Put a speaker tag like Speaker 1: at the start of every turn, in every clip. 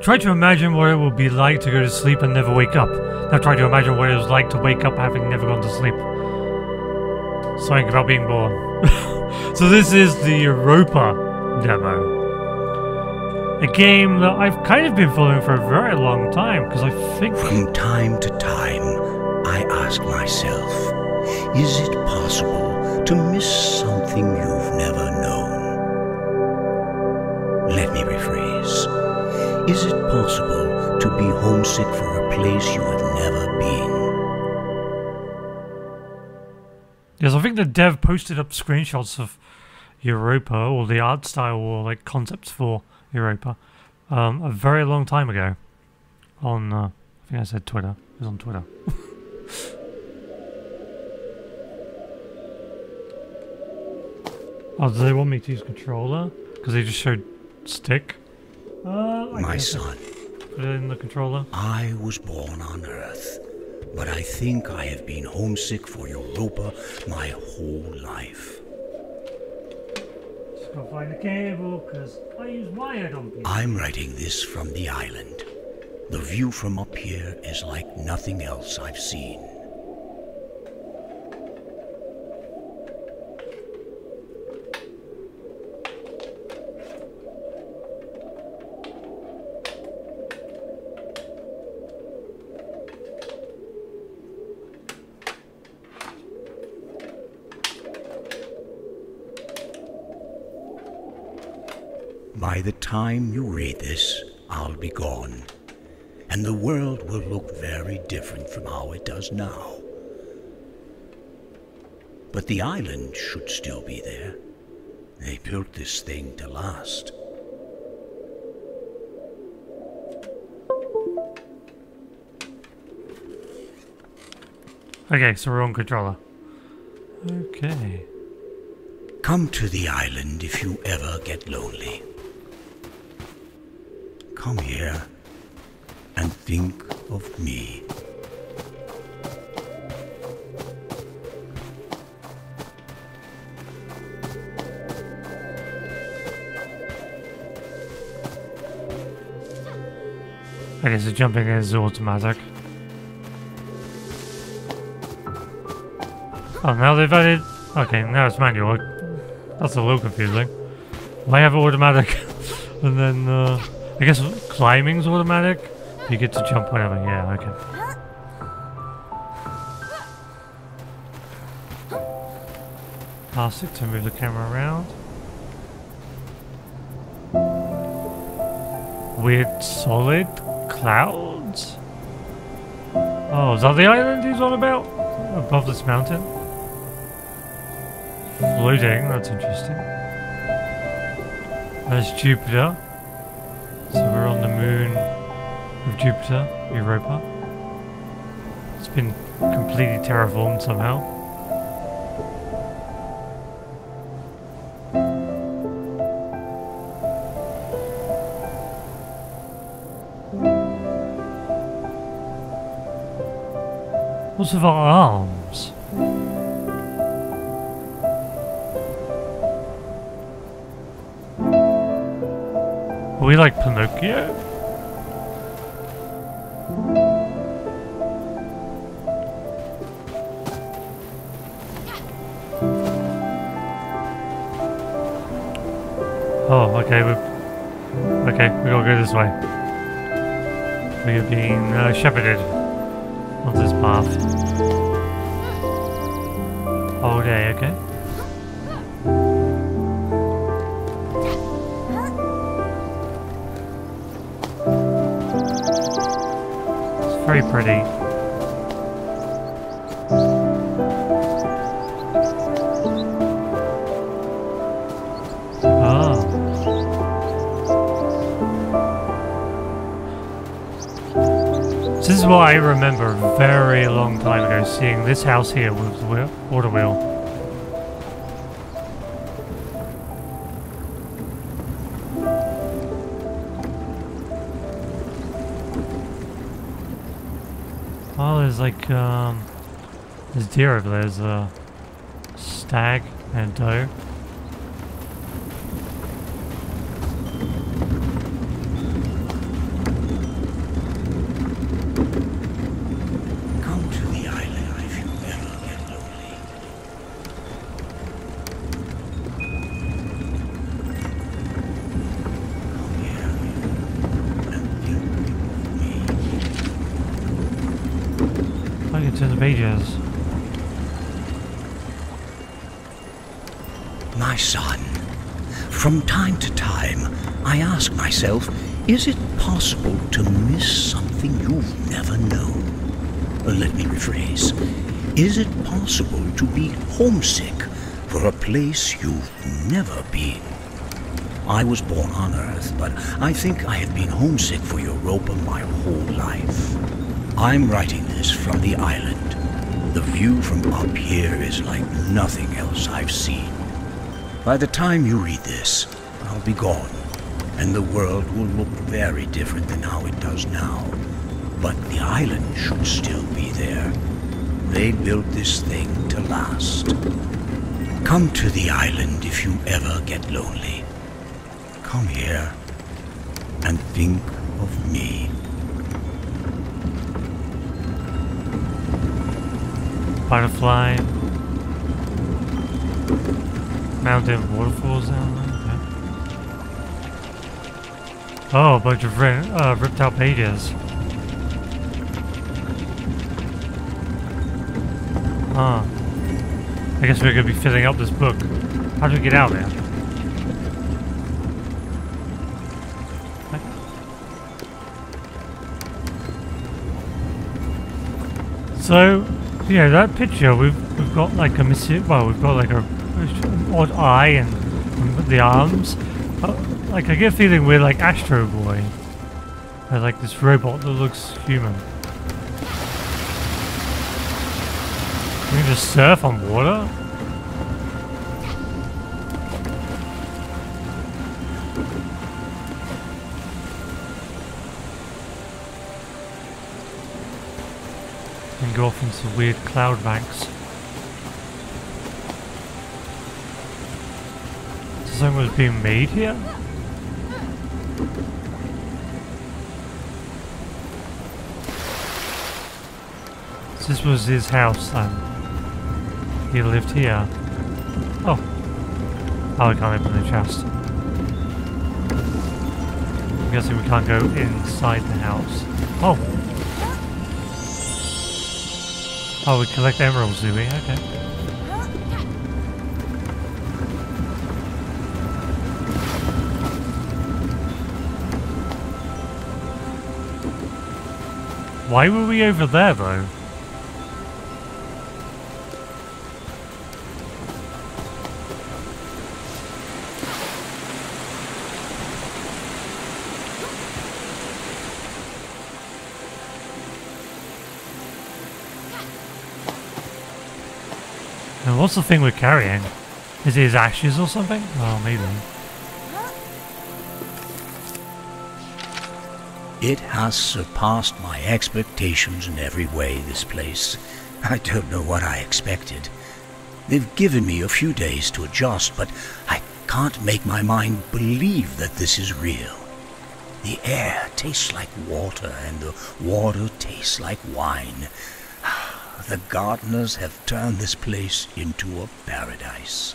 Speaker 1: Try to imagine what it would be like to go to sleep and never wake up. Now try to imagine what it was like to wake up having never gone to sleep. Something about being born. so this is the Europa demo. A game that I've kind of been following for a very long time, because I think...
Speaker 2: From time to time, I ask myself, is it possible to miss something you've Is it possible to be homesick for a place you have never been?
Speaker 1: Yes, I think the dev posted up screenshots of Europa, or the art style, or like concepts for Europa, um, a very long time ago. On, uh, I think I said Twitter. It was on Twitter. oh, do they want me to use controller? Because they just showed stick. Uh,
Speaker 2: My son.
Speaker 1: Put it in the controller.
Speaker 2: I was born on Earth, but I think I have been homesick for Europa my whole life.
Speaker 1: Just gotta find the cable, because I use people.
Speaker 2: I'm writing this from the island. The view from up here is like nothing else I've seen. By the time you read this, I'll be gone. And the world will look very different from how it does now. But the island should still be there. They built this thing to last.
Speaker 1: Okay, so we're on controller. Okay.
Speaker 2: Come to the island if you ever get lonely. Come here and think of me.
Speaker 1: Okay, so jumping is automatic. Oh, now they've added... Okay, now it's manual. That's a little confusing. Why have automatic? and then, uh... I guess climbing's automatic? You get to jump whenever. Yeah, okay. Plastic to move the camera around. Weird solid clouds? Oh, is that the island he's on about? Above this mountain? Floating, that's interesting. There's Jupiter. On the moon of Jupiter, Europa. It's been completely terraformed somehow. What's with our arms? We like Pinocchio? Oh, okay, we Okay, we gotta go this way. We are being uh, shepherded on this path. All day, okay? Very pretty. Oh. This is what I remember a very long time ago, seeing this house here with water wheel. Um, there's deer over there. There's a stag and a doe. Pages.
Speaker 2: My son, from time to time, I ask myself, is it possible to miss something you've never known? Let me rephrase. Is it possible to be homesick for a place you've never been? I was born on Earth, but I think I have been homesick for Europa my whole life. I'm writing this from the island. The view from up here is like nothing else I've seen. By the time you read this, I'll be gone, and the world will look very different than how it does now. But the island should still be there. They built this thing to last. Come to the island if you ever get lonely. Come here and think of me.
Speaker 1: Butterfly. Mountain waterfalls down there. Okay. Oh, a bunch of uh, ripped out pages. Huh. I guess we're gonna be filling up this book. How do we get out there? So, yeah, that picture we've we've got like a missing. Well, we've got like a, an odd eye and, and the arms. Like I get a feeling we're like Astro Boy. They're like this robot that looks human. We can just surf on water? And go off into weird cloud banks. Something was being made here? This was his house then. He lived here. Oh. Oh, I can't open the chest. I'm guessing we can't go inside the house. Oh! Oh, we collect emeralds, do we? Okay. Why were we over there, though? And what's the thing we're carrying? Is it his ashes or something? Oh, maybe.
Speaker 2: It has surpassed my expectations in every way, this place. I don't know what I expected. They've given me a few days to adjust, but I can't make my mind believe that this is real. The air tastes like water, and the water tastes like wine. The gardeners have turned this place into a paradise.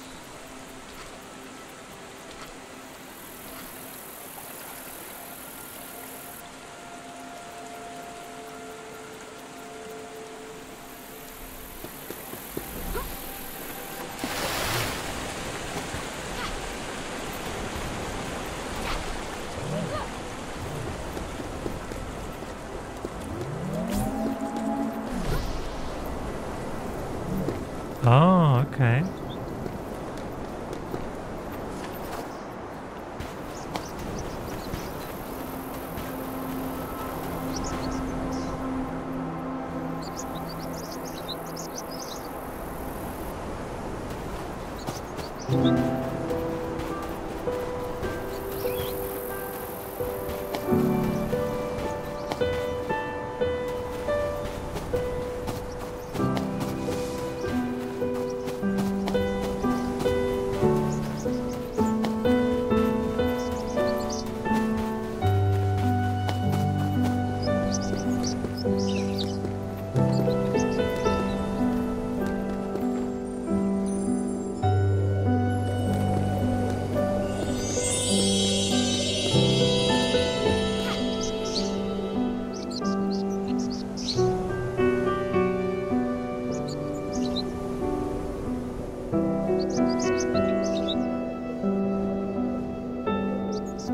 Speaker 1: So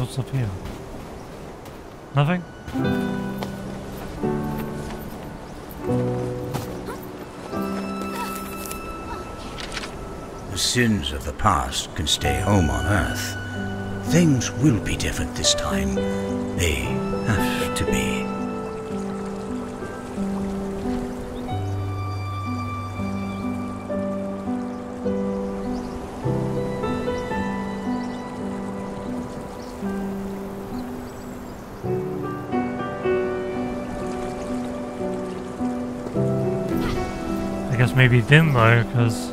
Speaker 1: what's up here? Nothing?
Speaker 2: The sins of the past can stay home on Earth. Things will be different this time. They have to be.
Speaker 1: I guess maybe though, because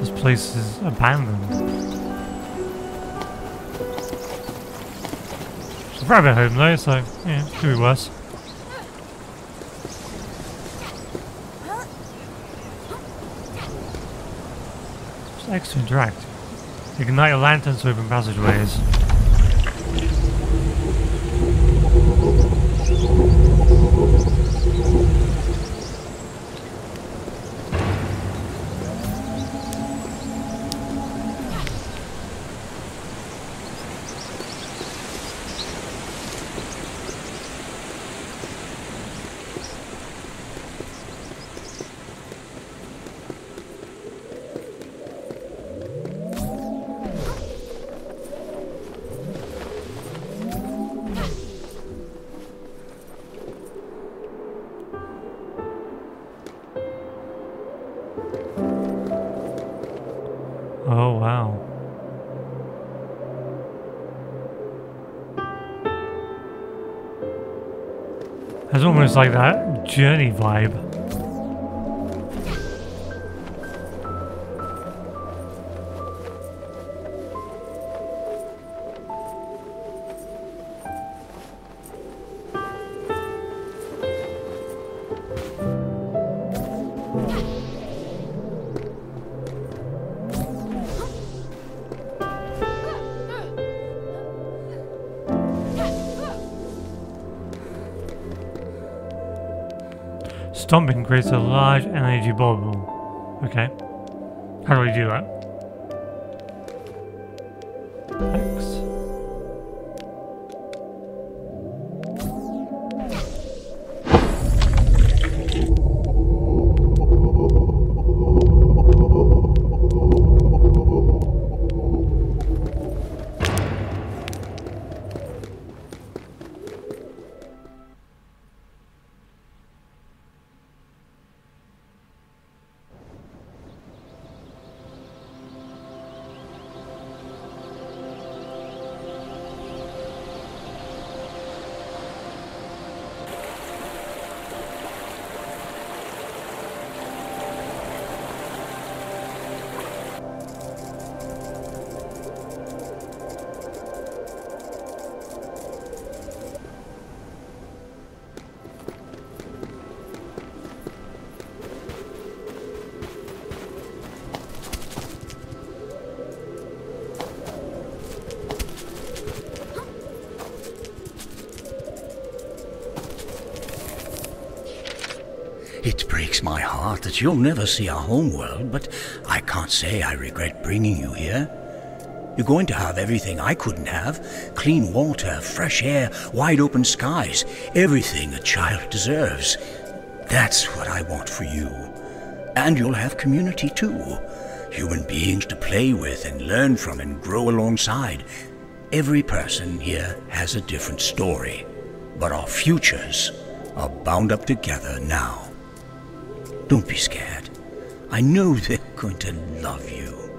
Speaker 1: this place is abandoned. Rabbit home though, so yeah, could be worse. Just X to interact. Ignite your lanterns to open passageways. Like that journey vibe. Stomping creates a large energy bubble. Okay. How do we do that?
Speaker 2: Heart that you'll never see our home world, but I can't say I regret bringing you here. You're going to have everything I couldn't have clean water, fresh air, wide open skies, everything a child deserves. That's what I want for you. And you'll have community too. Human beings to play with and learn from and grow alongside. Every person here has a different story, but our futures are bound up together now. Don't be scared. I know they're going to love you.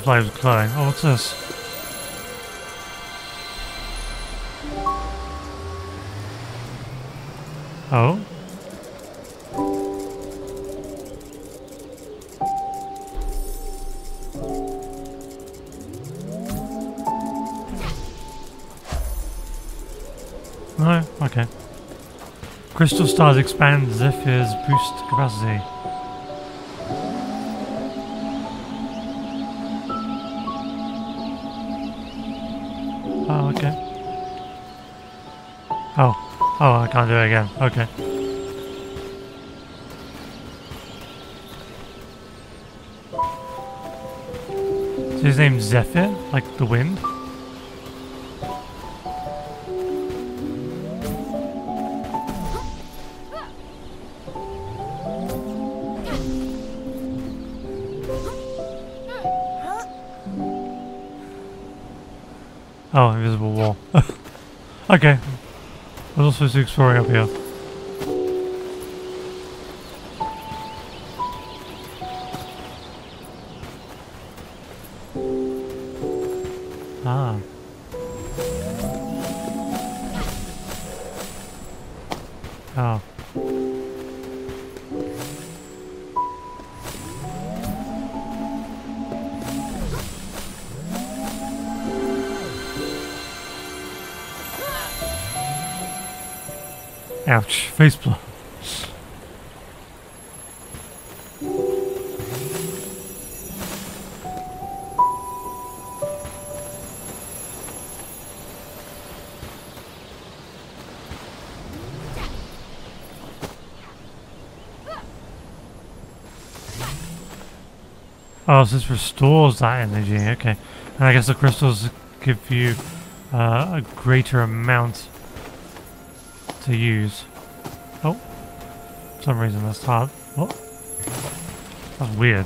Speaker 1: Was glowing. Oh, what's this? Oh? No? Okay. Crystal stars expand Zephyr's boost capacity. Oh, okay. Oh. Oh, I can't do it again. Okay. So his name's Zephyr? Like the wind? Oh, invisible wall. okay. We're also exploring up here. Ouch, face blow. Oh, so this restores that energy, okay. And I guess the crystals give you uh, a greater amount to use. Oh, for some reason that's hard. What? That's weird.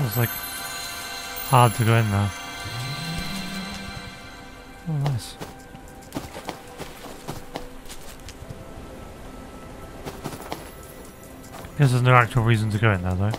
Speaker 1: It's like hard to go in there. Oh, nice. Guess there's no actual reason to go in there though.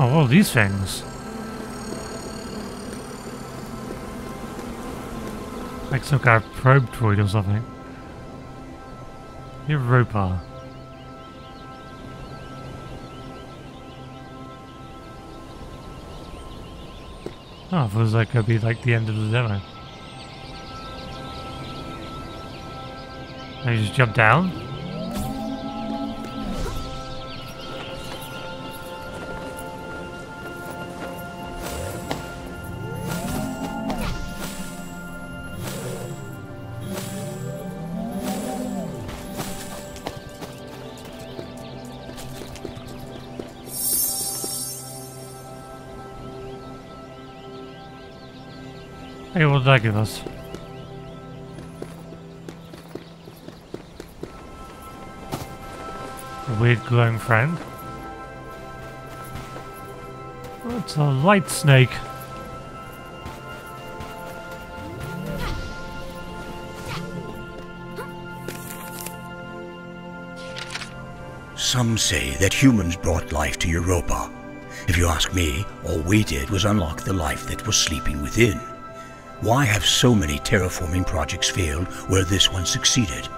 Speaker 1: Oh, are these things? Like some kind of probe droid or something. Europa. Oh, I thought it like gonna be like the end of the demo. I just jump down? That give us? A weird glowing friend. Oh, it's a light snake.
Speaker 2: Some say that humans brought life to Europa. If you ask me, all we did was unlock the life that was sleeping within. Why have so many terraforming projects failed where this one succeeded?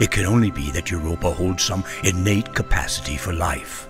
Speaker 2: It can only be that Europa holds some innate capacity for life.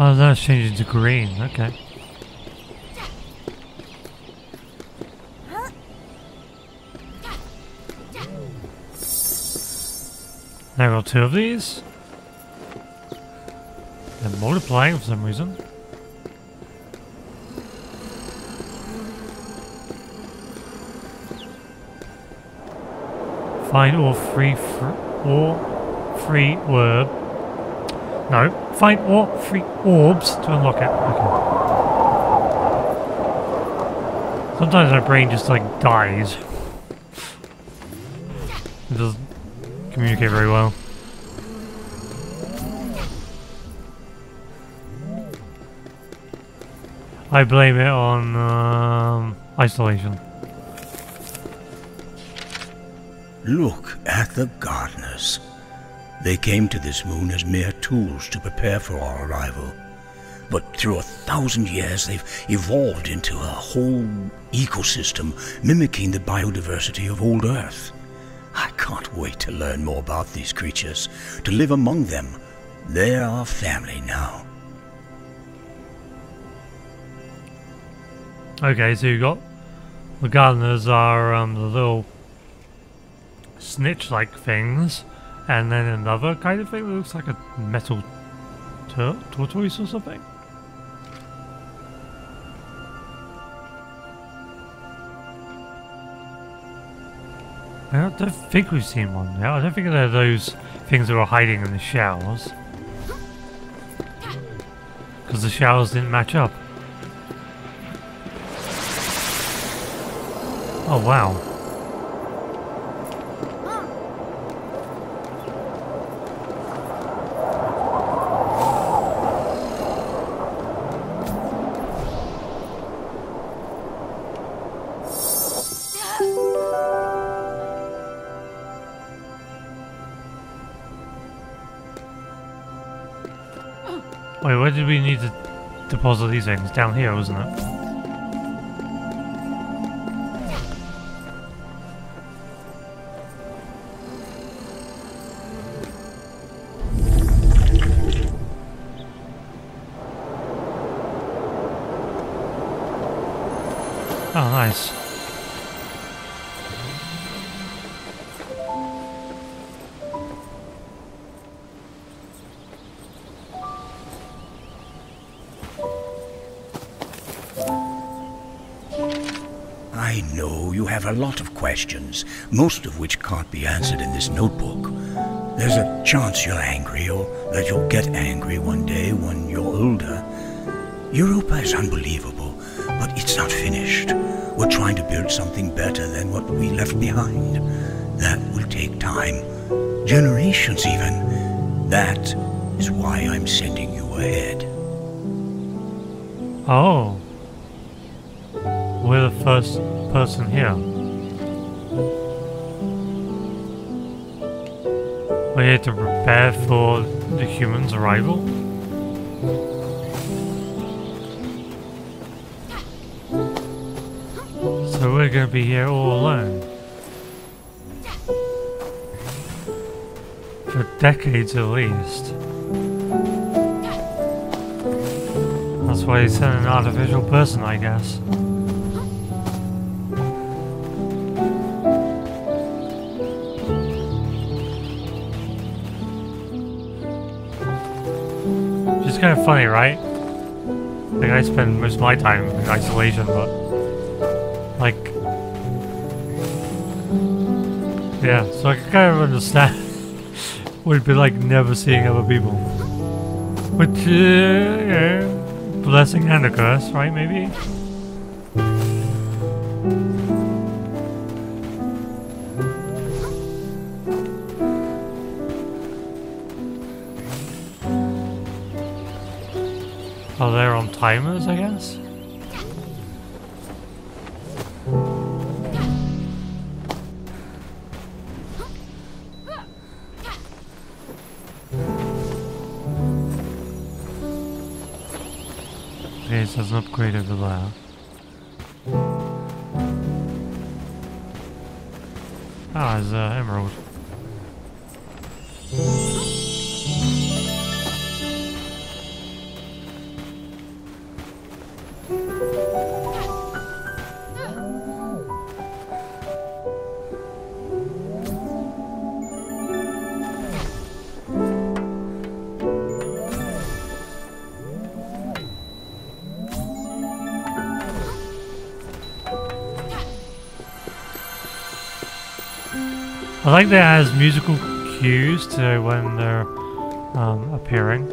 Speaker 1: Oh, that's changing to green. Okay. Now got two of these. They're multiplying for some reason. Find all three fr all three orb. No, find all three orbs to unlock it. Okay. Sometimes my brain just like dies. It doesn't communicate very well. I blame it on um, isolation.
Speaker 2: Look at the gardeners. They came to this moon as mere tools to prepare for our arrival. But through a thousand years, they've evolved into a whole ecosystem mimicking the biodiversity of old Earth. I can't wait to learn more about these creatures, to live among them. They're our family now.
Speaker 1: Okay, so you got the gardeners are um, the little snitch-like things, and then another kind of thing that looks like a metal tur tortoise or something. I don't think we've seen one yet. I don't think they're those things that were hiding in the showers. Because the showers didn't match up. Oh wow. Wait, where did we need to deposit these things? Down here, wasn't it?
Speaker 2: Questions, most of which can't be answered in this notebook. There's a chance you're angry, or that you'll get angry one day when you're older. Europa is unbelievable, but it's not finished. We're trying to build something better than what we left behind. That will take time. Generations, even. That is why I'm sending you ahead.
Speaker 1: Oh. We're the first person here. We're here to prepare for the humans' arrival? So we're gonna be here all alone. For decades at least. That's why he sent an artificial person, I guess. Kind of funny, right? Like, I spend most of my time in isolation, but... Like... Yeah, so I can kind of understand what it'd be like never seeing other people. Which, uh, yeah, blessing and a curse, right, maybe? Timers, I guess? Okay, so it's an upgrade over there. Ah, there's uh, emerald. I like that it has musical cues to when they're um, appearing.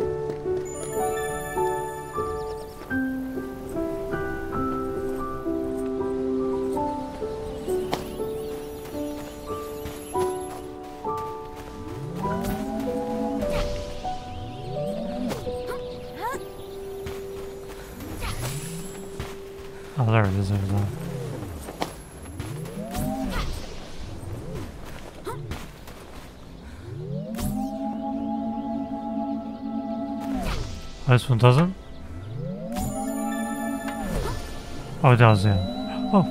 Speaker 1: This one doesn't? Oh, it does, yeah. Oh.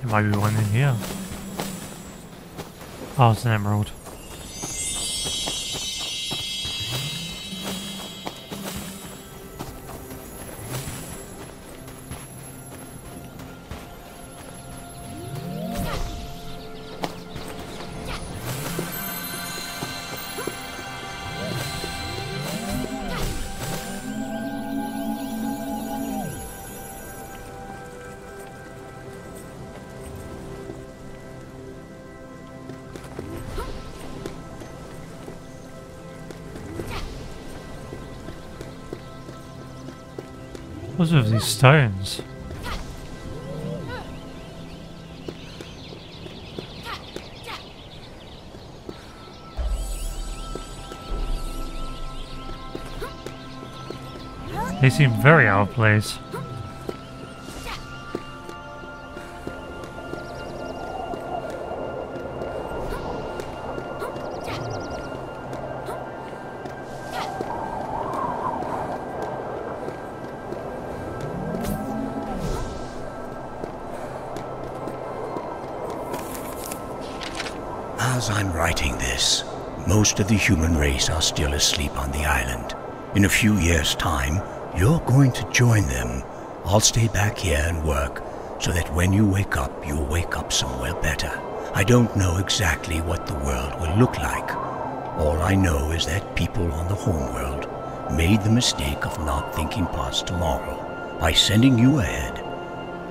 Speaker 1: There might be one in here. Oh, it's an emerald. These stones? They seem very out of place.
Speaker 2: Most of the human race are still asleep on the island. In a few years' time, you're going to join them. I'll stay back here and work so that when you wake up, you'll wake up somewhere better. I don't know exactly what the world will look like. All I know is that people on the homeworld made the mistake of not thinking past tomorrow. By sending you ahead,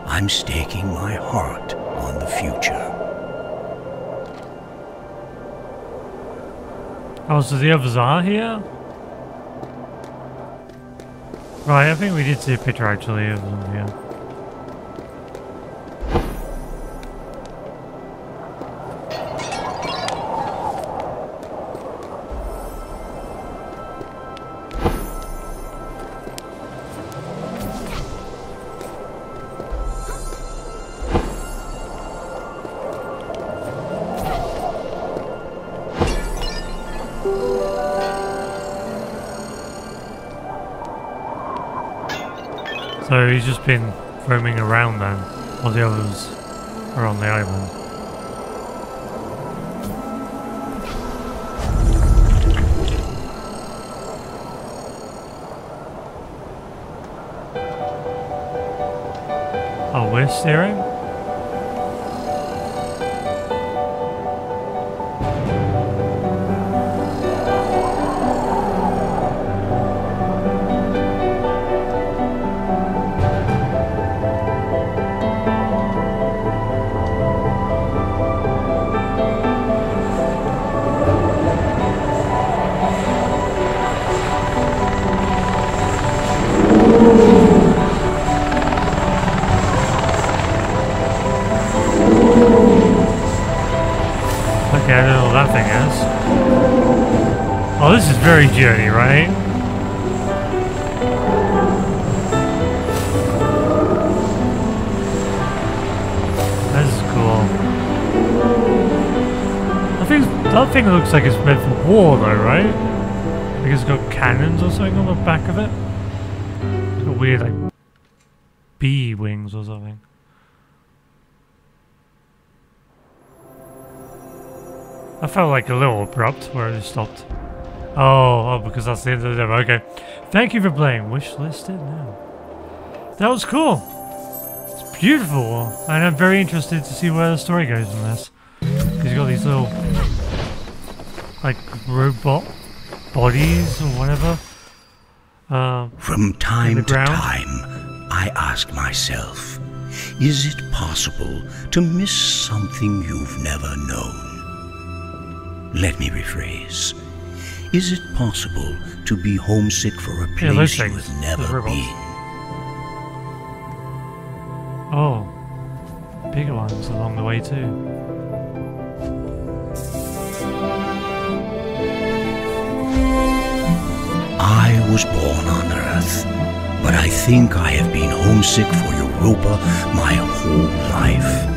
Speaker 2: I'm staking my heart on the future.
Speaker 1: Oh, so the others are here? Right, I think we did see a picture actually of them here. He's just been roaming around then, while the others are on the island. Oh, we're steering? It stopped. Oh, oh, because that's the end of the demo. Okay. Thank you for playing. Wish listed now. That was cool. It's beautiful. And I'm very interested to see where the story goes in this. Because you've got these little, like, robot bodies or whatever. Uh,
Speaker 2: From time to time, I ask myself, is it possible to miss something you've never known? Let me rephrase. Is it possible to be homesick for a place
Speaker 1: things,
Speaker 2: you've never been?
Speaker 1: oh. Bigger ones along the way too.
Speaker 2: I was born on Earth, but I think I have been homesick for Europa my whole life.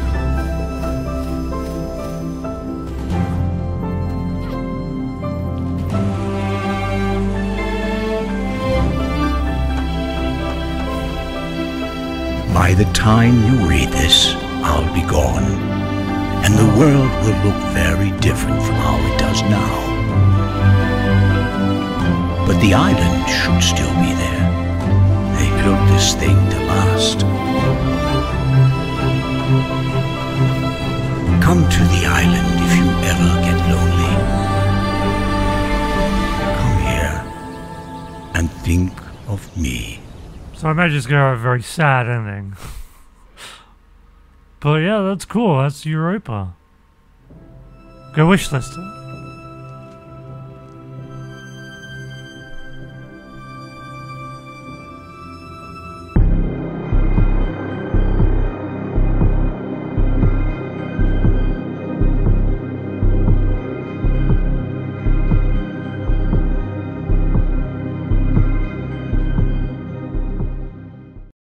Speaker 2: By the time you read this, I'll be gone, and the world will look very different from how it does now. But the island should still be there. They built this thing to last. Come to the island if you ever get lonely. Come here and think of me.
Speaker 1: So I imagine it's going to have a very sad ending. but yeah, that's cool. That's Europa. Go wish list.